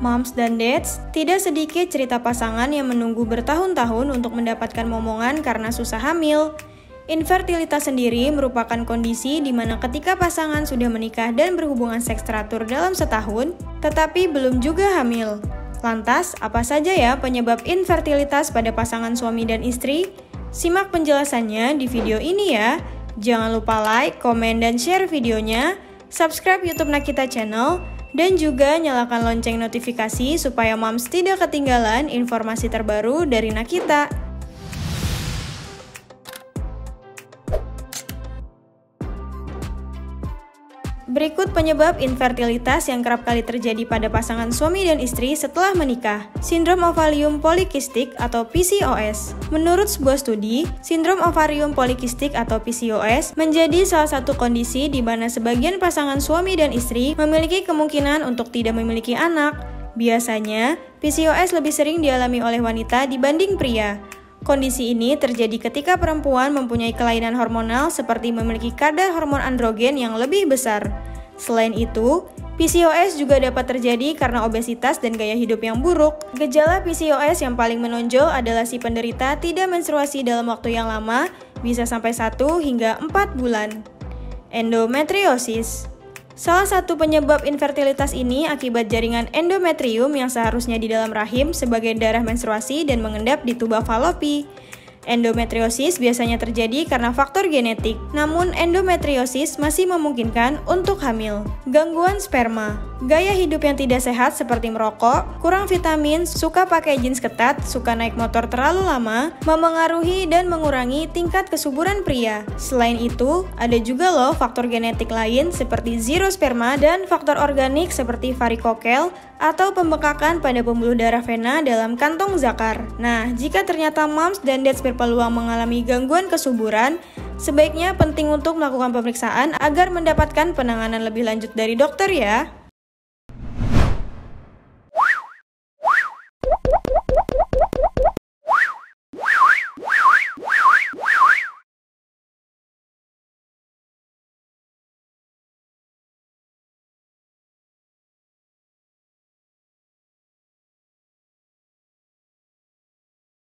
Moms dan dads, tidak sedikit cerita pasangan yang menunggu bertahun-tahun untuk mendapatkan momongan karena susah hamil. Infertilitas sendiri merupakan kondisi di mana ketika pasangan sudah menikah dan berhubungan seks teratur dalam setahun, tetapi belum juga hamil. Lantas, apa saja ya penyebab infertilitas pada pasangan suami dan istri? Simak penjelasannya di video ini ya. Jangan lupa like, komen, dan share videonya. Subscribe YouTube Nakita Channel dan juga nyalakan lonceng notifikasi supaya moms tidak ketinggalan informasi terbaru dari Nakita. Berikut penyebab infertilitas yang kerap kali terjadi pada pasangan suami dan istri setelah menikah. Sindrom ovarium polikistik atau PCOS. Menurut sebuah studi, sindrom ovarium polikistik atau PCOS menjadi salah satu kondisi di mana sebagian pasangan suami dan istri memiliki kemungkinan untuk tidak memiliki anak. Biasanya, PCOS lebih sering dialami oleh wanita dibanding pria. Kondisi ini terjadi ketika perempuan mempunyai kelainan hormonal seperti memiliki kadar hormon androgen yang lebih besar. Selain itu, PCOS juga dapat terjadi karena obesitas dan gaya hidup yang buruk. Gejala PCOS yang paling menonjol adalah si penderita tidak menstruasi dalam waktu yang lama, bisa sampai 1 hingga 4 bulan. Endometriosis Salah satu penyebab infertilitas ini akibat jaringan endometrium yang seharusnya di dalam rahim sebagai darah menstruasi dan mengendap di tuba falopi. Endometriosis biasanya terjadi karena faktor genetik, namun endometriosis masih memungkinkan untuk hamil. Gangguan sperma Gaya hidup yang tidak sehat seperti merokok, kurang vitamin, suka pakai jeans ketat, suka naik motor terlalu lama, memengaruhi dan mengurangi tingkat kesuburan pria. Selain itu, ada juga loh faktor genetik lain seperti zero sperma dan faktor organik seperti varikokel atau pembekakan pada pembuluh darah vena dalam kantong zakar. Nah, jika ternyata moms dan dads berpeluang mengalami gangguan kesuburan, sebaiknya penting untuk melakukan pemeriksaan agar mendapatkan penanganan lebih lanjut dari dokter ya.